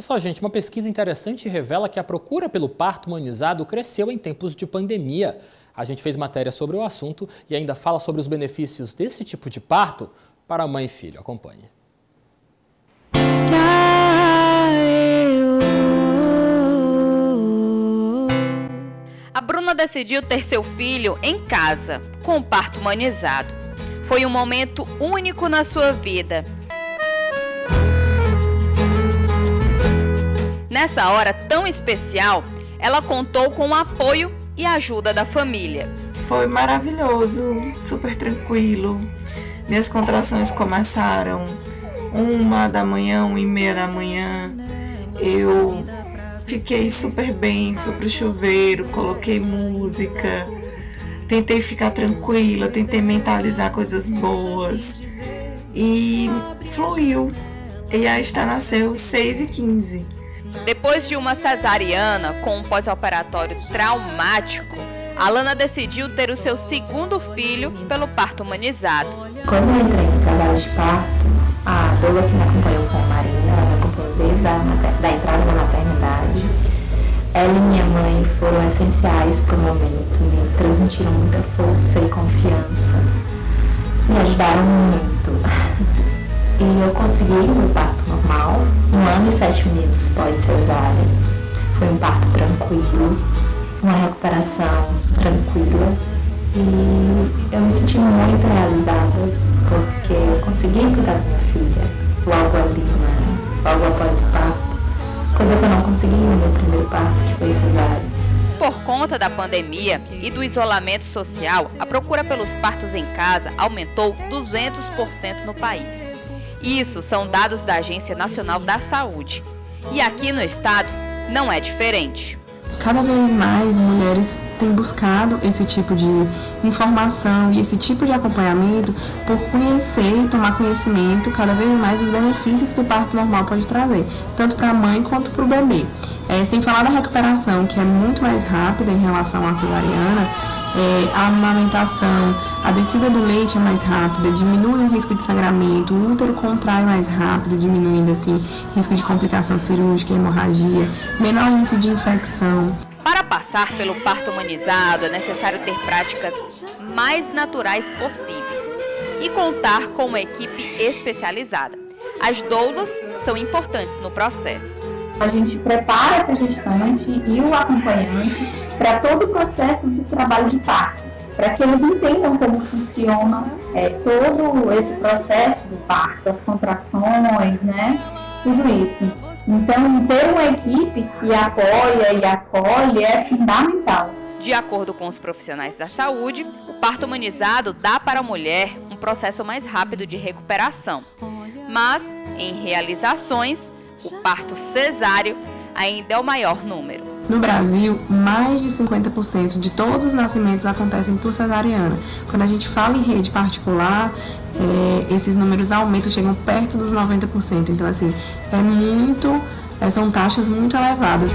Só, gente, uma pesquisa interessante revela que a procura pelo parto humanizado cresceu em tempos de pandemia. A gente fez matéria sobre o assunto e ainda fala sobre os benefícios desse tipo de parto para mãe e filho. Acompanhe. A Bruna decidiu ter seu filho em casa, com o parto humanizado. Foi um momento único na sua vida. Nessa hora tão especial, ela contou com o apoio e ajuda da família. Foi maravilhoso, super tranquilo. Minhas contrações começaram uma da manhã, uma e meia da manhã. Eu fiquei super bem, fui pro chuveiro, coloquei música, tentei ficar tranquila, tentei mentalizar coisas boas e fluiu. E aí está nasceu 6 e 15. Depois de uma cesariana com um pós-operatório traumático, Alana decidiu ter o seu segundo filho pelo parto humanizado. Quando eu entrei no trabalho de parto, a doula que me acompanhou com a Marina, ela me acompanhou desde a da entrada na maternidade. Ela e minha mãe foram essenciais para o momento, me transmitiram muita força e confiança, me ajudaram muito. E eu consegui meu parto normal, um ano e sete meses pós-cesárea. Foi um parto tranquilo, uma recuperação tranquila e eu me senti muito realizada porque eu consegui cuidar da minha filha logo ali, né? logo após o parto, coisa que eu não consegui no meu primeiro parto, que foi cesárea. Por conta da pandemia e do isolamento social, a procura pelos partos em casa aumentou 200% no país. Isso são dados da Agência Nacional da Saúde. E aqui no estado não é diferente. Cada vez mais mulheres têm buscado esse tipo de informação e esse tipo de acompanhamento por conhecer e tomar conhecimento cada vez mais dos benefícios que o parto normal pode trazer, tanto para a mãe quanto para o bebê. É, sem falar da recuperação, que é muito mais rápida em relação à cesariana, é, a amamentação, a descida do leite é mais rápida, diminui o risco de sangramento, o útero contrai mais rápido, diminuindo assim risco de complicação cirúrgica, hemorragia, menor índice de infecção. Para passar pelo parto humanizado, é necessário ter práticas mais naturais possíveis e contar com uma equipe especializada. As doulas são importantes no processo. A gente prepara essa gestante e o acompanhante para todo o processo de trabalho de parto, para que eles entendam como funciona é, todo esse processo do parto, as contrações, né? Tudo isso. Então, ter uma equipe que apoia e acolhe é fundamental. De acordo com os profissionais da saúde, o parto humanizado dá para a mulher um processo mais rápido de recuperação. Mas, em realizações, o parto cesáreo ainda é o maior número. No Brasil, mais de 50% de todos os nascimentos acontecem por cesariana. Quando a gente fala em rede particular, é, esses números aumentam, chegam perto dos 90%. Então, assim, é muito, é, são taxas muito elevadas.